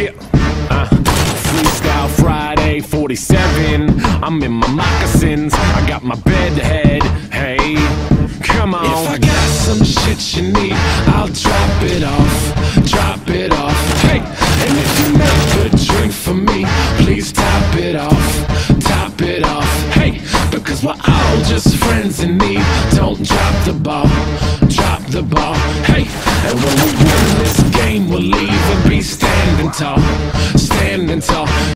Yeah. Uh, Freestyle Friday 47. I'm in my moccasins. I got my bed head. Hey, come on. If I got some shit you need, I'll drop it off. Drop it off. Hey, and if you make a drink for me, please top it off. Top it off. Hey, because we're all just friends in need. Don't drop the ball. Drop the ball. Tall, standing tall.